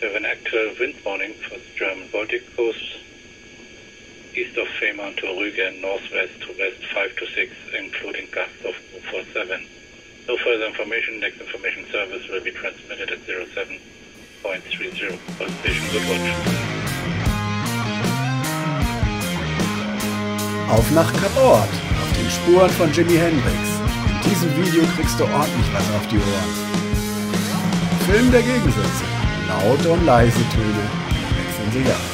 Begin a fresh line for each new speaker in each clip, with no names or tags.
We have an actual wind warning for the German Baltic coast, east of Fehmarn to Rügen, northwest to west 5 to 6, including gusts of 447. No further information. Next information service will be transmitted at 07.30. All watch.
Auf nach Kap Ort, auf den Spuren von Jimi Hendrix. In diesem Video kriegst du ordentlich was auf die Ohren. Film der Gegensätze. Laute und leise Töne. Wechseln sie ab.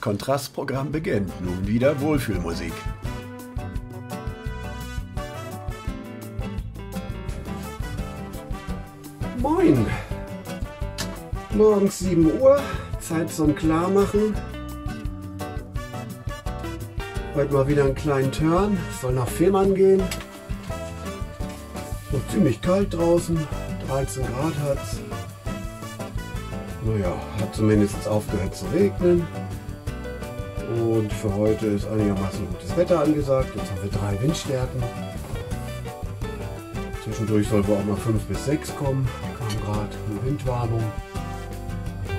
Das Kontrastprogramm beginnt. Nun wieder Wohlfühlmusik. Moin! Morgens 7 Uhr, Zeit zum Klarmachen. Heute mal wieder einen kleinen Turn, soll nach Fehmarn gehen. Noch ziemlich kalt draußen, 13 Grad hat's. Naja, hat zumindest aufgehört zu regnen. Und für heute ist einigermaßen gutes Wetter angesagt. Jetzt haben wir drei Windstärken. Zwischendurch soll wohl auch mal 5 bis 6 kommen. Kam gerade eine Windwarnung.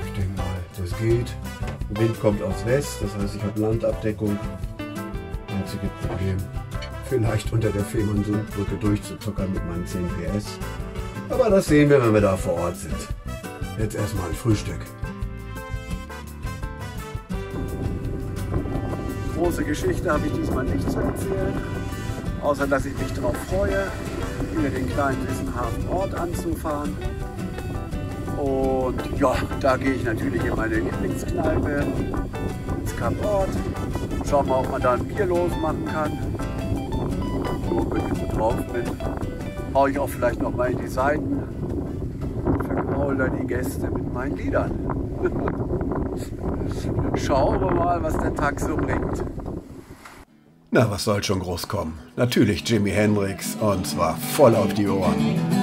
Ich denke mal, das geht. Der Wind kommt aus West, das heißt, ich habe Landabdeckung. Einzige Problem, vielleicht unter der Fehmarn-Sundbrücke durchzuzuckern mit meinen 10 PS. Aber das sehen wir, wenn wir da vor Ort sind. Jetzt erstmal ein Frühstück. Große Geschichte habe ich diesmal nicht zu erzählen, außer dass ich mich darauf freue, wieder den kleinen wissenhaften Ort anzufahren. Und ja, da gehe ich natürlich in meine Lieblingskneipe, ins Kap Ort. Schauen wir, ob man da ein Bier losmachen kann. So, wenn ich so drauf bin, haue ich auch vielleicht noch mal in die Seiten vergraule die Gäste mit meinen Liedern. Schauen wir mal, was der Tag so bringt. Na, was soll schon groß kommen? Natürlich Jimi Hendrix und zwar voll auf die Ohren.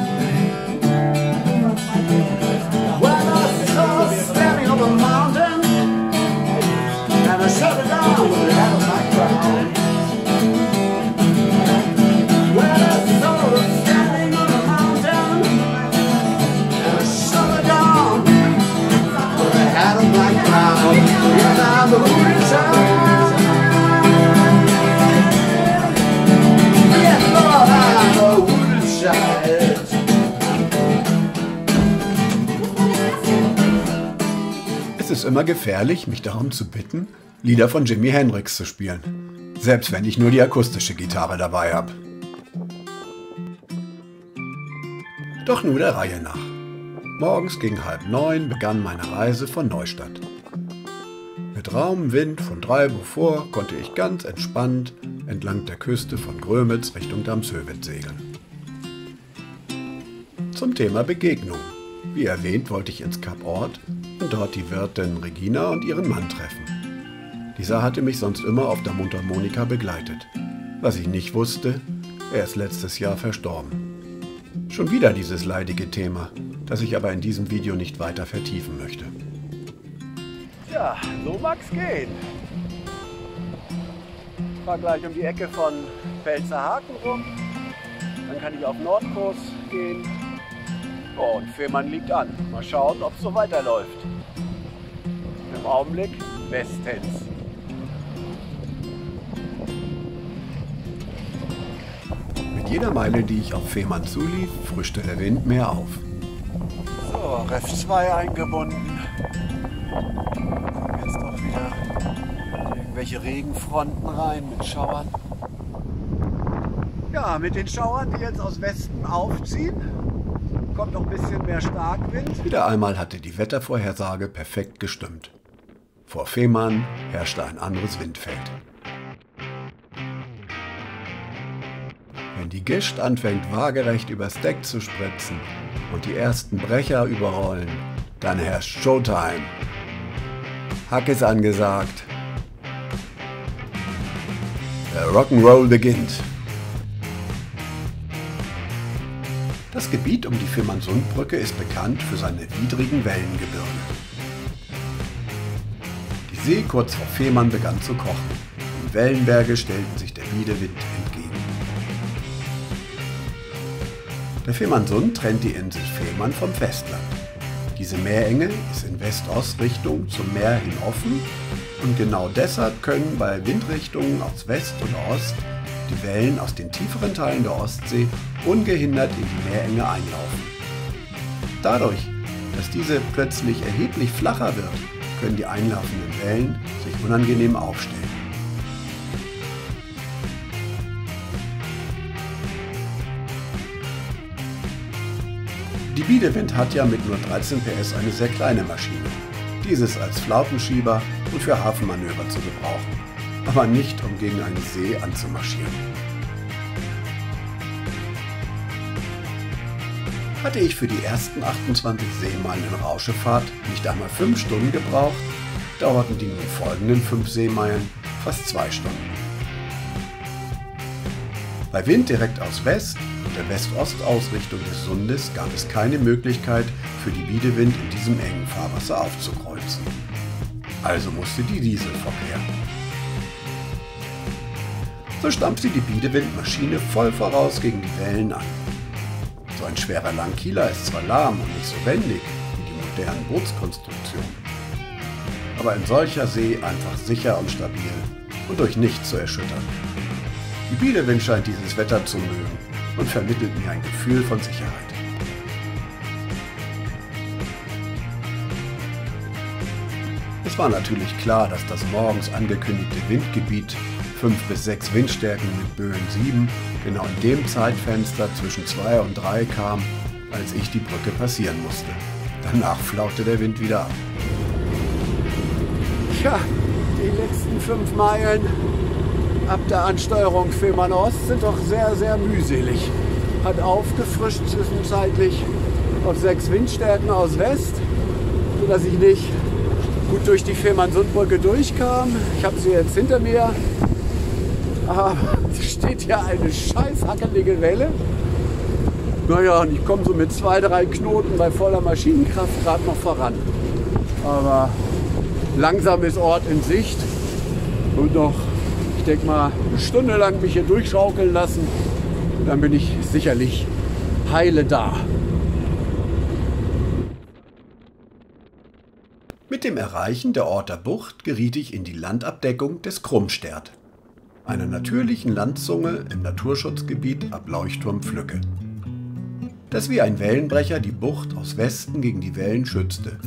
Immer gefährlich, mich darum zu bitten, Lieder von Jimi Hendrix zu spielen. Selbst wenn ich nur die akustische Gitarre dabei habe. Doch nur der Reihe nach. Morgens gegen halb neun begann meine Reise von Neustadt. Mit rauem Wind von drei Uhr konnte ich ganz entspannt entlang der Küste von Grömitz Richtung Damshöwitz segeln. Zum Thema Begegnung. Wie erwähnt, wollte ich ins Kap Ort und dort die Wirtin Regina und ihren Mann treffen. Dieser hatte mich sonst immer auf der Mundharmonika begleitet. Was ich nicht wusste, er ist letztes Jahr verstorben. Schon wieder dieses leidige Thema, das ich aber in diesem Video nicht weiter vertiefen möchte. Ja, so mag's gehen. Ich fahr gleich um die Ecke von Pfälzerhaken rum. Dann kann ich auf Nordkurs gehen. Und Fehmarn liegt an. Mal schauen, ob es so weiterläuft. Im Augenblick bestens. Mit jeder Meile, die ich auf Fehmarn zulief, frischte der Wind mehr auf. So, Ref 2 eingebunden. Kommen jetzt auch wieder irgendwelche Regenfronten rein mit Schauern. Ja, mit den Schauern, die jetzt aus Westen aufziehen, kommt noch ein bisschen mehr Starkwind. Wieder einmal hatte die Wettervorhersage perfekt gestimmt. Vor Fehmarn herrschte ein anderes Windfeld. wenn die Gischt anfängt waagerecht übers Deck zu spritzen und die ersten Brecher überrollen, dann herrscht Showtime. Hack ist angesagt. Der Rock'n'Roll beginnt. Das Gebiet um die Firmansundbrücke ist bekannt für seine widrigen Wellengebirge. Die See kurz vor Fehmarn begann zu kochen und Wellenberge stellten sich der Wiedewind entgegen. Der Fehmarnsund trennt die Insel Fehmarn vom Festland. Diese Meerenge ist in West-Ost-Richtung zum Meer hin offen und genau deshalb können bei Windrichtungen aus West und Ost die Wellen aus den tieferen Teilen der Ostsee ungehindert in die Meerenge einlaufen. Dadurch, dass diese plötzlich erheblich flacher wird, können die einlaufenden Wellen sich unangenehm aufstellen. Die Biederwind hat ja mit nur 13 PS eine sehr kleine Maschine. Dieses als Flautenschieber und für Hafenmanöver zu gebrauchen aber nicht um gegen einen See anzumarschieren. Hatte ich für die ersten 28 Seemeilen in Rauschefahrt nicht einmal 5 Stunden gebraucht, dauerten die nun folgenden 5 Seemeilen fast 2 Stunden. Bei Wind direkt aus West und der West-Ost-Ausrichtung des Sundes gab es keine Möglichkeit für die Wiedewind in diesem engen Fahrwasser aufzukreuzen. Also musste die Diesel verkehren. So stampfte die Biedewindmaschine voll voraus gegen die Wellen an. Ein schwerer Langkieler ist zwar lahm und nicht so wendig wie die modernen Bootskonstruktionen, aber in solcher See einfach sicher und stabil und durch nichts zu erschüttern. Die Bielewind scheint dieses Wetter zu mögen und vermittelt mir ein Gefühl von Sicherheit. War natürlich klar, dass das morgens angekündigte Windgebiet 5 bis 6 Windstärken mit Böen 7 genau in dem Zeitfenster zwischen 2 und 3 kam, als ich die Brücke passieren musste. Danach flaute der Wind wieder ab. Tja, die letzten fünf Meilen ab der Ansteuerung Fehmarn Ost sind doch sehr, sehr mühselig. Hat aufgefrischt zwischenzeitlich auf sechs Windstärken aus West, sodass ich nicht gut durch die Fehmarn-Sundbrücke durchkam. Ich habe sie jetzt hinter mir aber es steht ja eine scheiß hackelige Welle. Naja, und ich komme so mit zwei, drei Knoten bei voller Maschinenkraft gerade noch voran. Aber langsam ist Ort in Sicht und noch, ich denke mal, eine Stunde lang mich hier durchschaukeln lassen. Dann bin ich sicherlich heile da. Mit dem Erreichen der Orter Bucht geriet ich in die Landabdeckung des Krummstert einer natürlichen Landzunge im Naturschutzgebiet ab Leuchtturm Pflücke. Das wie ein Wellenbrecher die Bucht aus Westen gegen die Wellen schützte,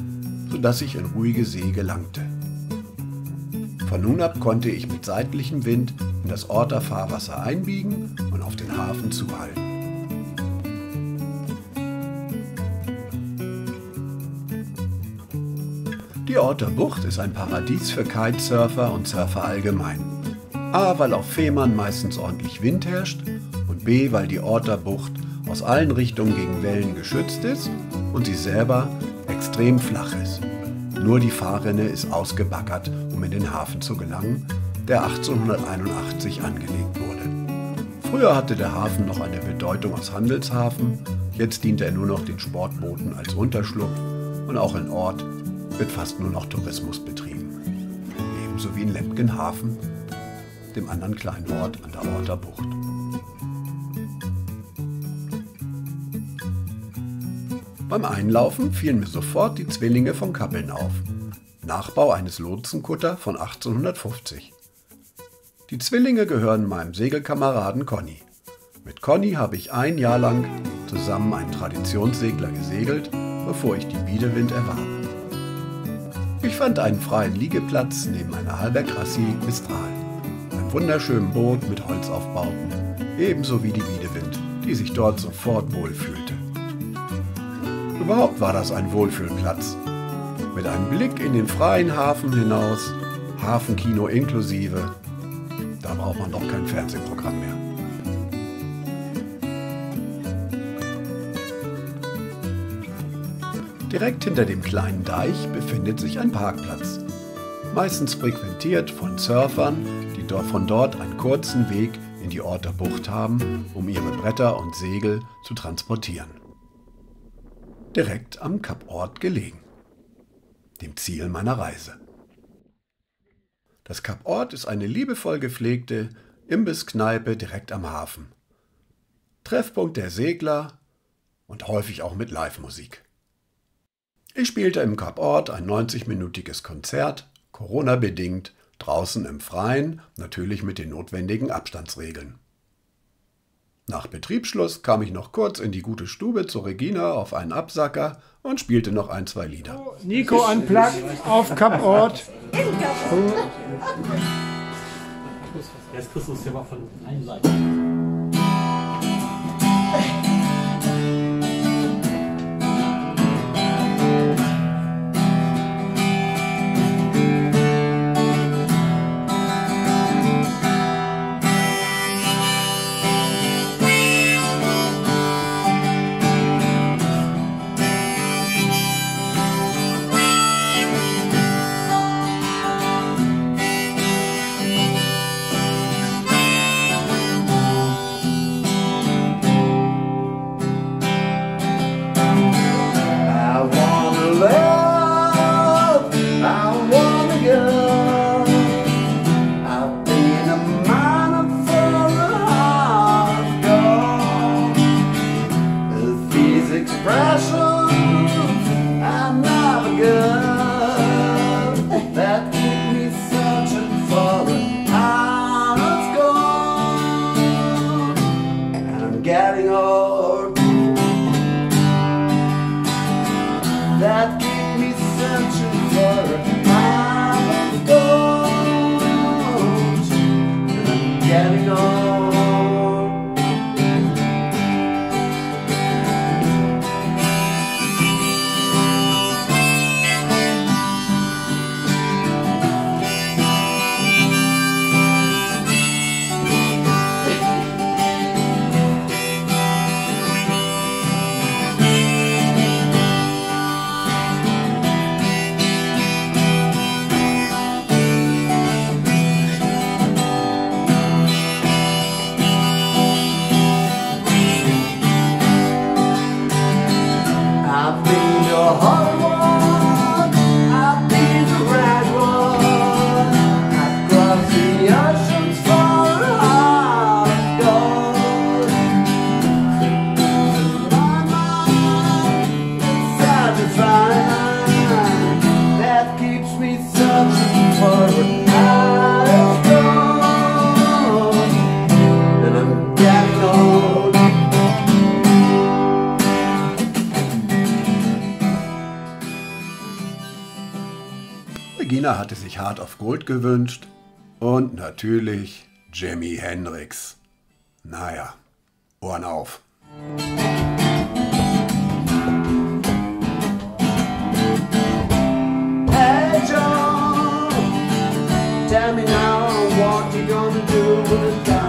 sodass ich in ruhige See gelangte. Von nun ab konnte ich mit seitlichem Wind in das Orter Fahrwasser einbiegen und auf den Hafen zuhalten. Die Orter Bucht ist ein Paradies für Kitesurfer und Surfer allgemein. A, weil auf Fehmarn meistens ordentlich Wind herrscht und B, weil die Orterbucht aus allen Richtungen gegen Wellen geschützt ist und sie selber extrem flach ist. Nur die Fahrrinne ist ausgebaggert, um in den Hafen zu gelangen, der 1881 angelegt wurde. Früher hatte der Hafen noch eine Bedeutung als Handelshafen, jetzt dient er nur noch den Sportbooten als Unterschlupf und auch in Ort wird fast nur noch Tourismus betrieben. Ebenso wie in Lemkenhafen dem anderen kleinen Ort an der Orter Bucht. Beim Einlaufen fielen mir sofort die Zwillinge von Kappeln auf. Nachbau eines Lotsenkutter von 1850. Die Zwillinge gehören meinem Segelkameraden Conny. Mit Conny habe ich ein Jahr lang zusammen einen Traditionssegler gesegelt, bevor ich die Biederwind erwarb. Ich fand einen freien Liegeplatz neben einer Halberkrassi Mistral wunderschönen Boot mit Holzaufbauten, ebenso wie die Wiedewind, die sich dort sofort wohlfühlte. Überhaupt war das ein Wohlfühlplatz. Mit einem Blick in den freien Hafen hinaus, Hafenkino inklusive, da braucht man doch kein Fernsehprogramm mehr. Direkt hinter dem kleinen Deich befindet sich ein Parkplatz. Meistens frequentiert von Surfern, die von dort einen kurzen Weg in die Orter Bucht haben, um ihre Bretter und Segel zu transportieren. Direkt am Kap Ort gelegen, dem Ziel meiner Reise. Das Kap Ort ist eine liebevoll gepflegte Imbisskneipe direkt am Hafen. Treffpunkt der Segler und häufig auch mit Live-Musik. Ich spielte im Kap Ort ein 90-minütiges Konzert, Corona-bedingt, draußen im Freien, natürlich mit den notwendigen Abstandsregeln. Nach Betriebsschluss kam ich noch kurz in die gute Stube zu Regina auf einen Absacker und spielte noch ein, zwei Lieder.
Nico Unplugged auf Kap Ort.
Jetzt kriegst du es ja mal von allen Seiten.
Regina hatte sich hart auf Gold gewünscht und natürlich Jimi Hendrix. Naja, Ohren auf. Hey Joe, tell me now what you gonna do with a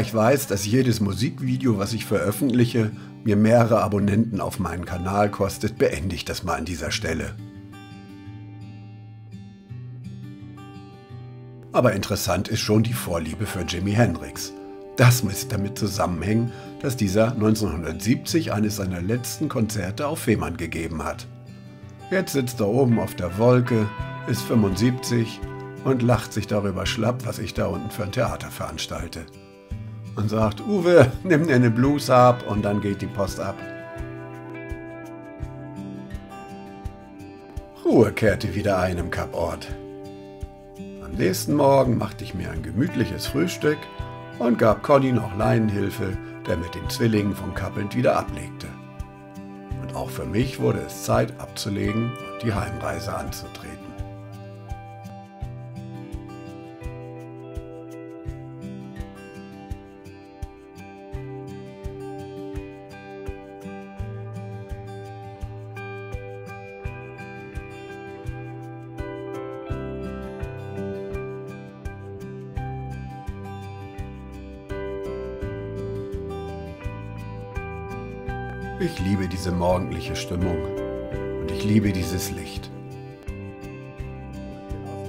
Ich weiß, dass jedes Musikvideo, was ich veröffentliche, mir mehrere Abonnenten auf meinen Kanal kostet, beende ich das mal an dieser Stelle. Aber interessant ist schon die Vorliebe für Jimi Hendrix. Das muss damit zusammenhängen, dass dieser 1970 eines seiner letzten Konzerte auf Fehmarn gegeben hat. Jetzt sitzt er oben auf der Wolke, ist 75 und lacht sich darüber schlapp, was ich da unten für ein Theater veranstalte. Und sagt, Uwe, nimm dir eine Blues ab und dann geht die Post ab. Ruhe kehrte wieder ein im Kaport. Am nächsten Morgen machte ich mir ein gemütliches Frühstück und gab Conny noch Leinenhilfe, der mit den Zwillingen von Kappelnd wieder ablegte. Und auch für mich wurde es Zeit abzulegen und die Heimreise anzutreten. Morgendliche Stimmung und ich liebe dieses Licht.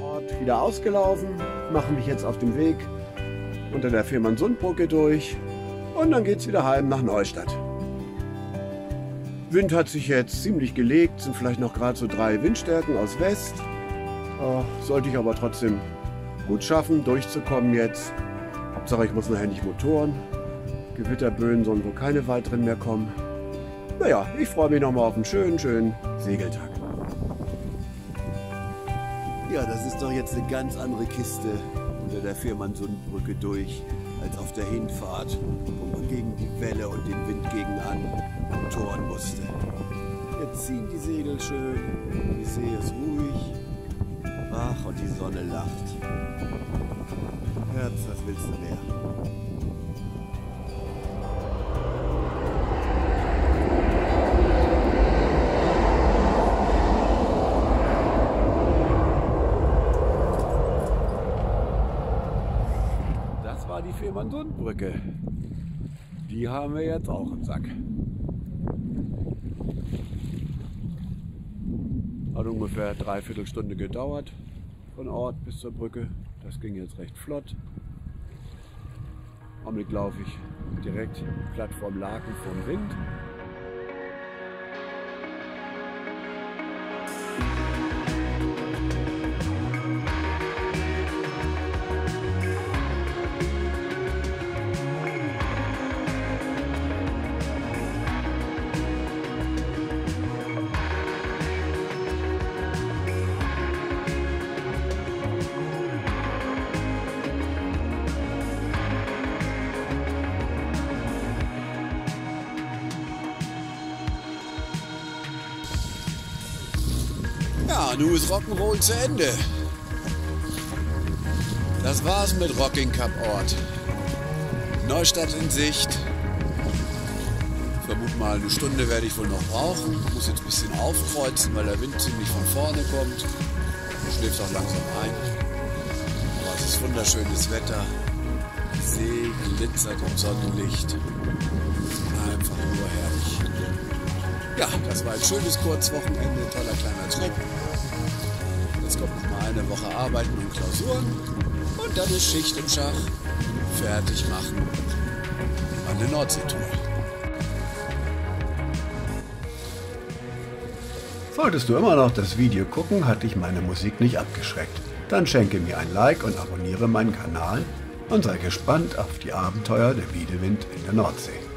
Ort wieder ausgelaufen, mache mich jetzt auf den Weg unter der Firman-Sundbrücke durch und dann geht's wieder heim nach Neustadt. Wind hat sich jetzt ziemlich gelegt, sind vielleicht noch gerade so drei Windstärken aus West. Äh, sollte ich aber trotzdem gut schaffen, durchzukommen jetzt. Hauptsache ich muss nachher nicht Motoren. Gewitterböen sollen wohl keine weiteren mehr kommen. Naja, ich freue mich nochmal auf einen schönen, schönen Segeltag. Ja, das ist doch jetzt eine ganz andere Kiste unter der Firmansundbrücke durch, als auf der Hinfahrt, wo man gegen die Welle und den Wind gegen an motoren musste. Jetzt ziehen die Segel schön, die See ist ruhig, ach und die Sonne lacht. Herz, was willst du mehr? Fehmarnsundbrücke. Die haben wir jetzt auch im Sack. Hat ungefähr dreiviertel Stunde gedauert von Ort bis zur Brücke. Das ging jetzt recht flott. Am Augenblick laufe ich direkt Plattform Laken vom Wind. Ja, nun ist Rock'n'Roll zu Ende. Das war's mit Rocking Cup Ort. Neustadt in Sicht. Vermut mal eine Stunde werde ich wohl noch brauchen. Muss jetzt ein bisschen aufkreuzen, weil der Wind ziemlich von vorne kommt. Schläft auch langsam ein. Aber es ist wunderschönes Wetter. Glitzert im Sonnenlicht. Einfach nur herrlich. Ja, das war ein schönes Kurzwochenende, toller kleiner Trip. Jetzt kommt noch mal eine Woche Arbeiten und Klausuren und dann ist Schicht im Schach. Fertig machen. Eine Nordseetour. Solltest du immer noch das Video gucken, hat dich meine Musik nicht abgeschreckt. Dann schenke mir ein Like und abonniere meinen Kanal und sei gespannt auf die Abenteuer der Wiedewind in der Nordsee.